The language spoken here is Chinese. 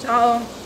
Ciao.